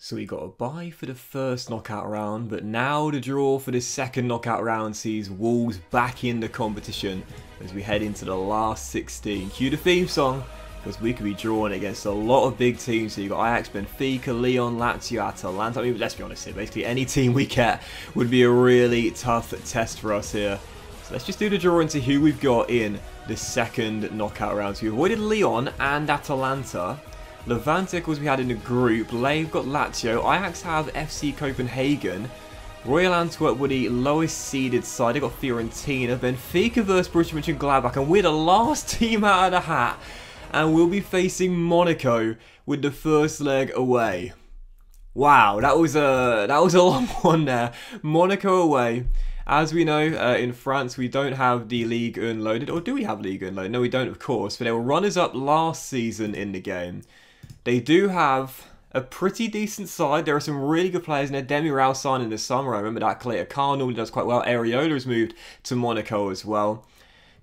So we got a bye for the first knockout round, but now the draw for the second knockout round sees Wolves back in the competition as we head into the last 16. Cue the theme song, because we could be drawn against a lot of big teams. So you've got Ajax, Benfica, Lyon, Lazio, Atalanta. I mean, let's be honest here, basically any team we get would be a really tough test for us here. So let's just do the draw see who we've got in the second knockout round. So we avoided Lyon and Atalanta. Levante, of we had in the group. Lave got Lazio. Ajax have FC Copenhagen. Royal Antwerp were the lowest seeded side. They got Fiorentina. Benfica versus Borussia Mönchengladbach. And Gladbach. And we're the last team out of the hat. And we'll be facing Monaco with the first leg away. Wow, that was a that was a long one there. Monaco away. As we know, uh, in France, we don't have the League Unloaded. Or do we have League Unloaded? No, we don't, of course. But they were runners-up last season in the game. They do have a pretty decent side. There are some really good players in there. Demiral signed in the summer. I remember that. Clayton Carr normally does quite well. Areola's moved to Monaco as well.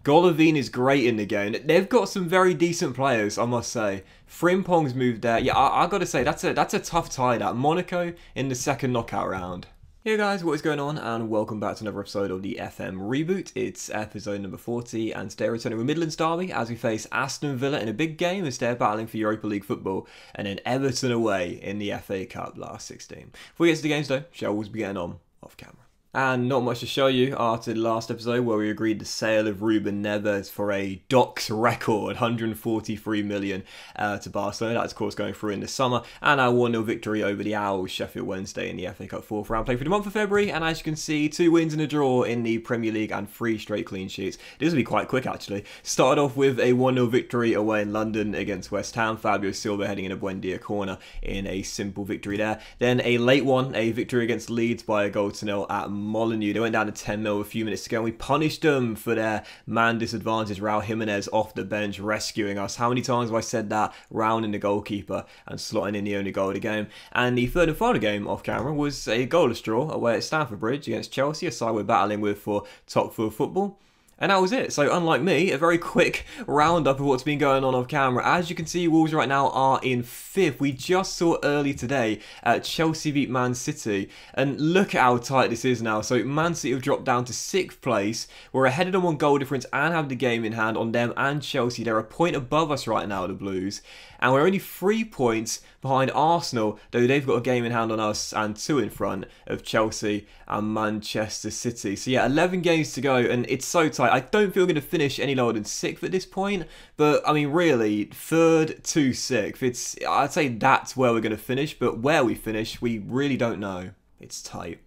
Golovin is great in the game. They've got some very decent players, I must say. Frimpong's moved there. Yeah, I, I got to say that's a that's a tough tie. That Monaco in the second knockout round. Hey guys, what is going on and welcome back to another episode of the FM Reboot. It's episode number 40 and today we're returning with Midlands Derby as we face Aston Villa in a big game as they're battling for Europa League football and then Everton away in the FA Cup last 16. Before we get to the games though, shall we be getting on off camera. And not much to show you after the last episode where we agreed the sale of Ruben Neves for a Docs record 143 million uh, to Barcelona. That's of course going through in the summer. And our 1 0 victory over the Owls Sheffield Wednesday in the FA Cup fourth round play for the month of February. And as you can see, two wins and a draw in the Premier League and three straight clean sheets. This will be quite quick actually. Started off with a 1 0 victory away in London against West Ham. Fabio Silva heading in a Buendia corner in a simple victory there. Then a late one, a victory against Leeds by a goal to nil at Molineux. They went down to 10 mil a few minutes ago and we punished them for their man disadvantage. Raul Jimenez off the bench rescuing us. How many times have I said that? Rounding the goalkeeper and slotting in the only goal of the game. And the third and final game off camera was a goalless draw away at Stamford Bridge against Chelsea, a side we're battling with for top four football. And that was it. So unlike me, a very quick roundup of what's been going on off camera. As you can see, Wolves right now are in fifth. We just saw early today at Chelsea beat Man City. And look at how tight this is now. So Man City have dropped down to sixth place. We're ahead of them on goal difference and have the game in hand on them and Chelsea. They're a point above us right now, the Blues. And we're only three points behind Arsenal, though they've got a game in hand on us and two in front of Chelsea and Manchester City. So yeah, 11 games to go and it's so tight. I don't feel we're going to finish any lower than sixth at this point, but I mean, really, third to sixth, it's I'd say that's where we're going to finish, but where we finish, we really don't know. It's tight.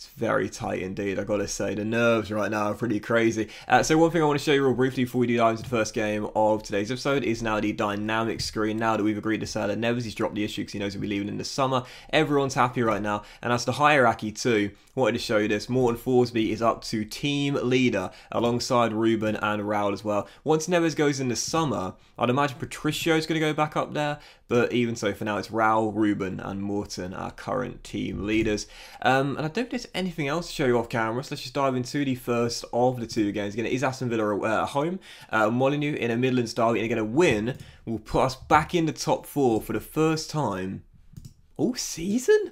It's very tight indeed, i got to say. The nerves right now are pretty crazy. Uh, so one thing I want to show you real briefly before we do dive into the first game of today's episode is now the dynamic screen. Now that we've agreed to sell it, Neves, he's dropped the issue because he knows he'll be leaving in the summer. Everyone's happy right now. And as the hierarchy too, wanted to show you this. Morten Thorsby is up to team leader alongside Ruben and Raul as well. Once Neves goes in the summer, I'd imagine Patricio is going to go back up there. But even so, for now, it's Raul, Ruben, and Morten, our current team leaders. Um, and I don't think there's anything else to show you off camera, so let's just dive into the first of the two games. Again, it is Aston Villa uh, at home. Uh, Molineux in a Midlands derby, and again, a win will put us back in the top four for the first time all season?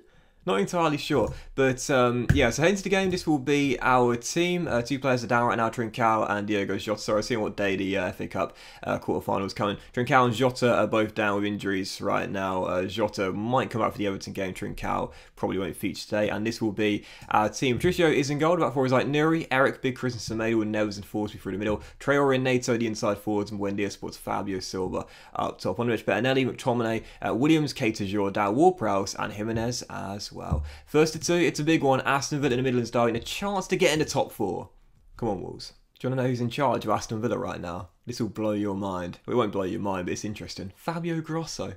Not entirely sure. But um, yeah, so heading to the game, this will be our team. Uh, two players are down right now, Trincao and Diego Jota. Sorry, seeing what day the uh, FA Cup uh, quarterfinals coming. Trincao and Jota are both down with injuries right now. Uh, Jota might come out for the Everton game. Trincao probably won't feature today. And this will be our team. Patricio is in goal. About four is Ait-Nouri, Eric, Big Chris and Semedo with Neves and Thorsby through the middle. Traore and Neto, the inside forwards, and Buendia sports Fabio Silva up top. On the bench, Bettinelli, McTominay, uh, Williams, Keita Jordan, Ward-Prowse and Jimenez as well. First to two, it's a big one. Aston Villa in the Midlands Derby, a chance to get in the top four. Come on, Wolves. Do you want to know who's in charge of Aston Villa right now? This will blow your mind. Well, it won't blow your mind, but it's interesting. Fabio Grosso.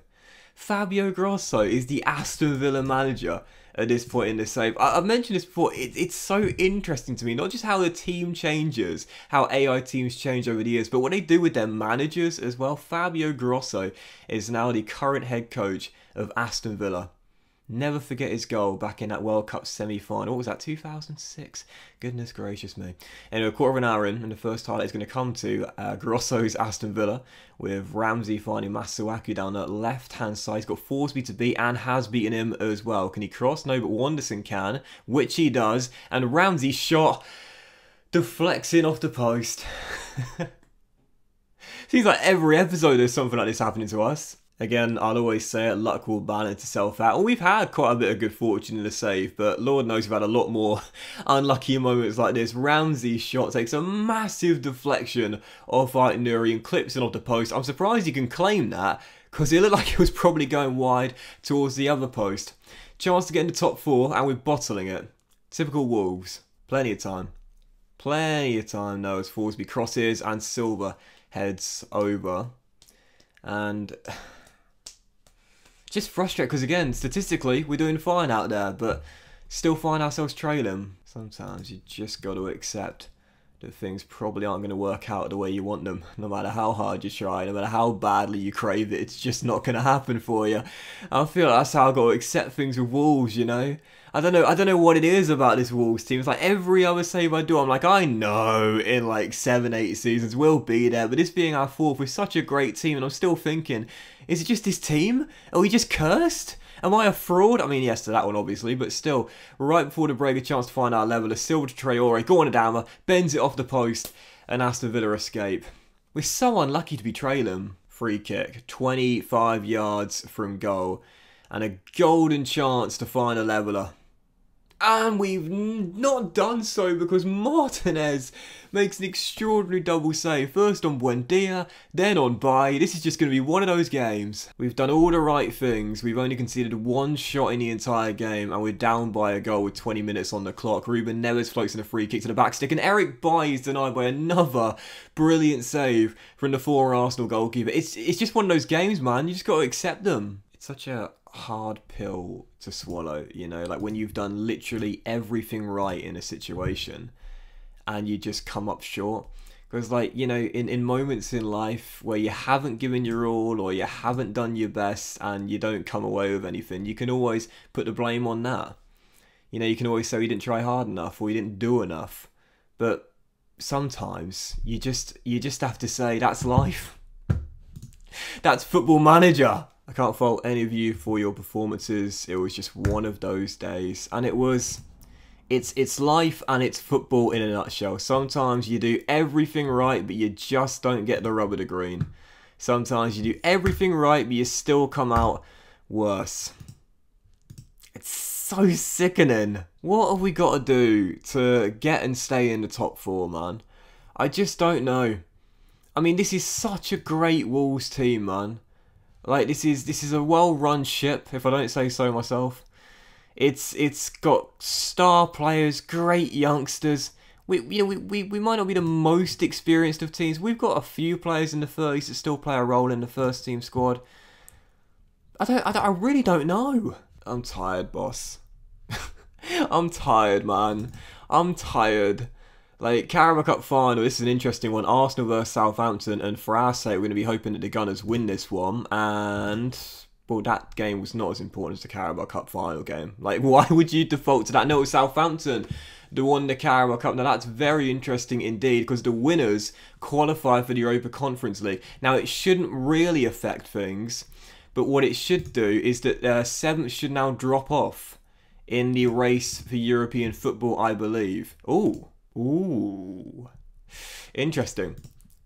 Fabio Grosso is the Aston Villa manager at this point in the save. I- have mentioned this before. It- it's so interesting to me, not just how the team changes, how AI teams change over the years, but what they do with their managers as well. Fabio Grosso is now the current head coach of Aston Villa. Never forget his goal back in that World Cup semi-final. What was that, 2006? Goodness gracious me. Anyway, a quarter of an hour in, and the first highlight is going to come to uh, Grosso's Aston Villa, with Ramsey finding Masuaku down the left-hand side. He's got Thorsby to beat and has beaten him as well. Can he cross? No, but Wanderson can, which he does. And Ramsey shot deflecting off the post. Seems like every episode there's something like this happening to us. Again, I'll always say it, luck will balance itself out. And we've had quite a bit of good fortune in the save, but Lord knows we've had a lot more unlucky moments like this. Ramsey's shot takes a massive deflection off Ait-Nouri and clips it off the post. I'm surprised he can claim that, because it looked like it was probably going wide towards the other post. Chance to get into top four, and we're bottling it. Typical Wolves. Plenty of time. Plenty of time though as Thorsby crosses and Silva heads over. And just frustrated because again, statistically, we're doing fine out there, but still find ourselves trailing. Sometimes you just got to accept that things probably aren't going to work out the way you want them. No matter how hard you try, no matter how badly you crave it, it's just not going to happen for you. I feel like that's how I've got to accept things with Wolves, you know? I don't know. I don't know what it is about this Wolves team. It's like every other save I do, I'm like, I know in like seven, eight seasons we'll be there. But this being our fourth, we're such a great team, and I'm still thinking, is it just this team? Are we just cursed? Am I a fraud? I mean, yes to that one, obviously, but still, right before the break, a chance to find our level. A Silva to Traore, go on Adama, bends it off the post, and Aston Villa escape. We're so unlucky to be trailing. Free kick, 25 yards from goal, and a golden chance to find a leveller. And we've not done so because Martinez makes an extraordinary double save. First on Buendia, then on Bay. This is just going to be one of those games. We've done all the right things. We've only conceded one shot in the entire game and we're down by a goal with 20 minutes on the clock. Ruben Neves floats in a free kick to the back stick and Eric Bailly is denied by another brilliant save from the former Arsenal goalkeeper. It's, it's just one of those games, man. You just got to accept them. It's such a hard pill to swallow, you know, like when you've done literally everything right in a situation and you just come up short. Because, like, you know, in, in moments in life where you haven't given your all or you haven't done your best and you don't come away with anything, you can always put the blame on that. You know, you can always say you didn't try hard enough or you didn't do enough. But sometimes you just you just have to say that's life. that's football manager. I can't fault any of you for your performances. It was just one of those days, and it was. It's it's life and it's football in a nutshell. Sometimes you do everything right, but you just don't get the rubber to green. Sometimes you do everything right, but you still come out worse. It's so sickening. What have we got to do to get and stay in the top four, man? I just don't know. I mean, this is such a great Wolves team, man. Like this is this is a well-run ship, if I don't say so myself. It's it's got star players, great youngsters. We you know we, we, we might not be the most experienced of teams. We've got a few players in the 30s that still play a role in the first team squad. I don't I, don't, I really don't know. I'm tired, boss. I'm tired, man. I'm tired. Like, Carabao Cup final, this is an interesting one. Arsenal versus Southampton, and for our sake, we're going to be hoping that the Gunners win this one. And, well, that game was not as important as the Carabao Cup final game. Like, why would you default to that? No, Southampton the won the Carabao Cup. Now that's very interesting indeed because the winners qualify for the Europa Conference League. Now it shouldn't really affect things, but what it should do is that uh, seventh should now drop off in the race for European football, I believe. Oh, Ooh. Interesting.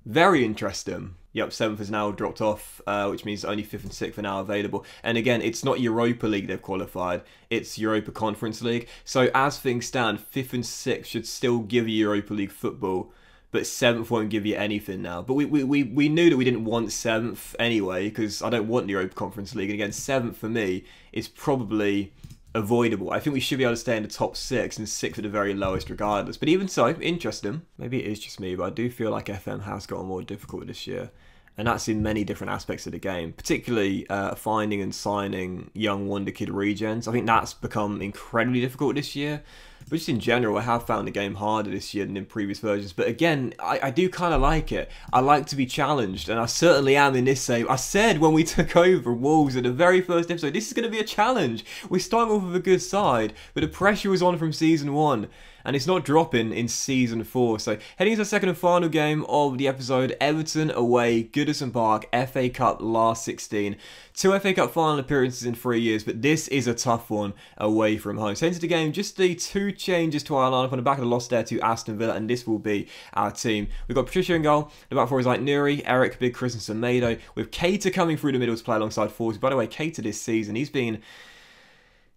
Very interesting. Yep, seventh has now dropped off, uh, which means only fifth and sixth are now available. And again, it's not Europa League they've qualified; it's Europa Conference League. So as things stand, fifth and sixth should still give you Europa League football, but seventh won't give you anything now. But we we, we, we knew that we didn't want seventh anyway, because I don't want the Europa Conference League. And again, seventh for me is probably avoidable. I think we should be able to stay in the top six and six at the very lowest regardless. But even so, interesting. Maybe it is just me, but I do feel like FM has gotten more difficult this year. And that's in many different aspects of the game, particularly uh, finding and signing young wonder kid regens. I think that's become incredibly difficult this year. But just in general, I have found the game harder this year than in previous versions. But again, I, I do kind of like it. I like to be challenged, and I certainly am in this save. I said when we took over Wolves in the very first episode, this is going to be a challenge. We're starting off with a good side, but the pressure was on from season one and it's not dropping in season four. So heading into the second and final game of the episode, Everton away, Goodison Park, FA Cup last 16. Two FA Cup final appearances in three years, but this is a tough one away from home. So into the game, just the two changes to our lineup on the back of the loss there to Aston Villa, and this will be our team. We've got Patricio in goal. The back four is Ait-Nouri, Eric, Big Chris, and Semedo, with Keita coming through the middle to play alongside Force. By the way, Keita this season, he's been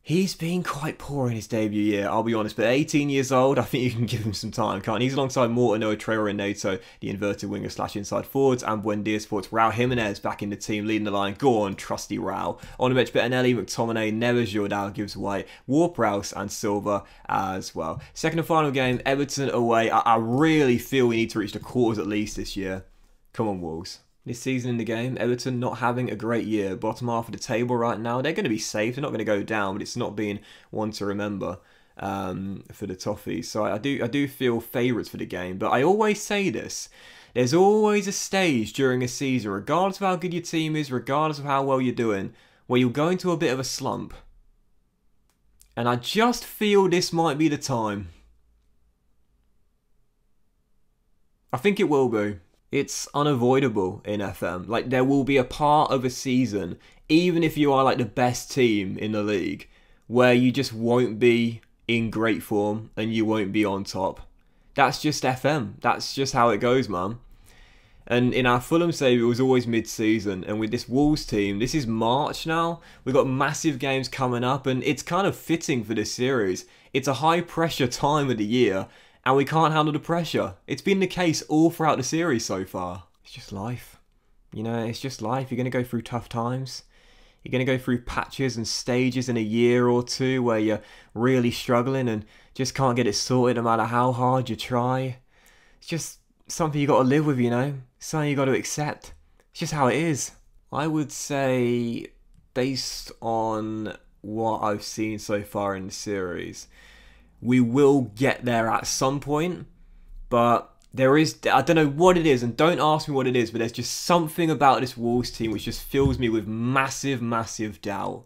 He's been quite poor in his debut year, I'll be honest, but 18 years old, I think you can give him some time, can't He's alongside Morten, Noah and Neto, the inverted winger slash inside forwards, and Buendia Sports. Raul Jimenez back in the team, leading the line. Go on, trusty Raul. On the bench, Bettinelli, McTominay, Neves, Jordal gives away, Ward-Prowse and Silva as well. Second and final game, Everton away. I, I really feel we need to reach the quarters at least this year. Come on, Wolves this season in the game. Everton not having a great year, bottom half of the table right now. They're going to be safe. They're not going to go down, but it's not being one to remember um, for the Toffees. So I do I do feel favourites for the game. But I always say this. There's always a stage during a season, regardless of how good your team is, regardless of how well you're doing, where you'll go into a bit of a slump. And I just feel this might be the time. I think it will be it's unavoidable in FM. Like there will be a part of a season, even if you are like the best team in the league, where you just won't be in great form and you won't be on top. That's just FM. That's just how it goes, man. And in our Fulham save, it was always mid-season. And with this Wolves team, this is March now. We've got massive games coming up, and it's kind of fitting for this series. It's a high-pressure time of the year, and we can't handle the pressure. It's been the case all throughout the series so far. It's just life. You know, it's just life. You're going to go through tough times. You're going to go through patches and stages in a year or two where you're really struggling and just can't get it sorted no matter how hard you try. It's just something you got to live with, you know? Something you got to accept. It's just how it is. I would say, based on what I've seen so far in the series, we will get there at some point, but there is I don't know what it is, and don't ask me what it is, but there's just something about this Wolves team which just fills me with massive, massive doubt.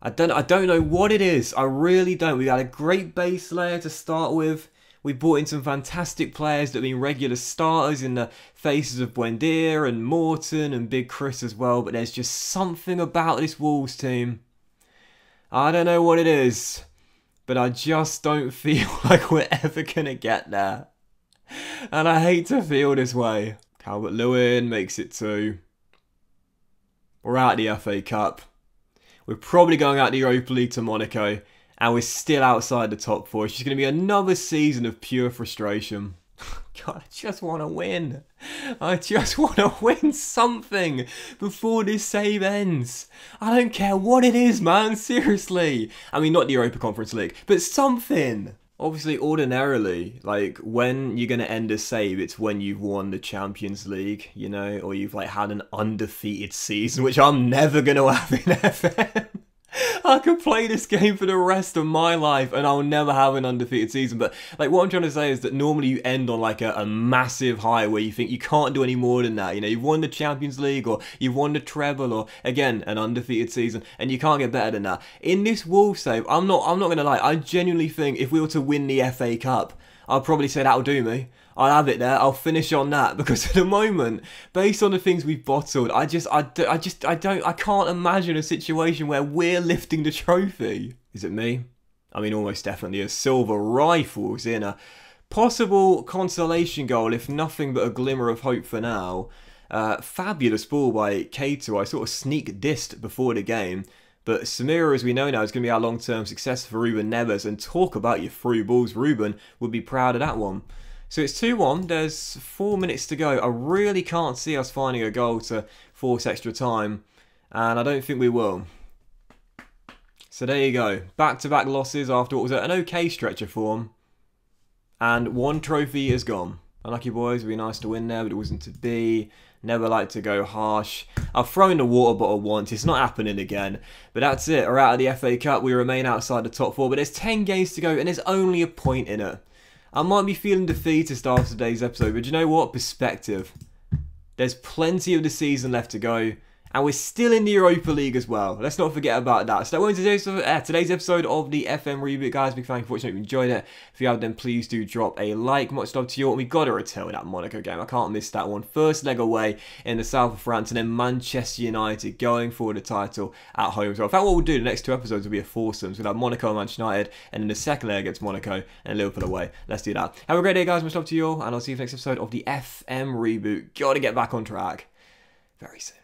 I don't I don't know what it is. I really don't. We had a great base layer to start with. We brought in some fantastic players that have been regular starters in the faces of Buendia and Morten and Big Chris as well, but there's just something about this Wolves team. I don't know what it is but I just don't feel like we're ever going to get there. And I hate to feel this way. Calvert Lewin makes it two. We're out the FA Cup. We're probably going out the Europa League to Monaco. And we're still outside the top four. It's just going to be another season of pure frustration. God, I just want to win. I just want to win something before this save ends. I don't care what it is, man. Seriously. I mean, not the Europa Conference League, but something. Obviously, ordinarily, like when you're gonna end a save, it's when you've won the Champions League, you know, or you've like had an undefeated season, which I'm never gonna have in FM. I could play this game for the rest of my life and I'll never have an undefeated season. But like what I'm trying to say is that normally you end on like a, a, massive high where you think you can't do any more than that. You know, you've won the Champions League or you've won the treble or again an undefeated season and you can't get better than that. In this Wolves save, I'm not I'm not gonna lie, I genuinely think if we were to win the FA Cup, I'll probably say that'll do me. I'll have it there. I'll finish on that because at the moment, based on the things we've bottled, I just, I, I just, I don't, I can't imagine a situation where we're lifting the trophy. Is it me? I mean, almost definitely a Silva rifles in a possible consolation goal, if nothing but a glimmer of hope for now. Uh, fabulous ball by Keita. I sort of sneak dissed before the game. But Samira, as we know now, is going to be our long-term successor for Ruben Neves. And talk about your through balls. Ruben would be proud of that one. So it's 2-1, there's four minutes to go. I really can't see us finding a goal to force extra time, and I don't think we will. So there you go, back-to-back -back losses after what was an okay stretch of form, and one trophy is gone. Unlucky boys, it would be nice to win there, but it wasn't to be. Never like to go harsh. I've thrown the water bottle once, it's not happening again. But that's it, we're out of the FA Cup, we remain outside the top four, but there's 10 games to go and there's only a point in it. I might be feeling defeatist after today's episode, but you know what? Perspective. There's plenty of the season left to go. And we're still in the Europa League as well. Let's not forget about that. So that was today's, uh, today's episode of the FM Reboot, guys. Big thank you for watching. If you enjoyed it, if you have, then please do drop a like. Much love to you. And we got to return that Monaco game. I can't miss that one. First leg away in the south of France, and then Manchester United going for the title at home So. In fact, what we'll do the next two episodes will be a foursome. So we'll have Monaco and Manchester United, and then the second leg against Monaco and Liverpool away. Let's do that. Have a great day, guys. Much love to you all, and I'll see you next episode of the FM Reboot. Got to get back on track very soon.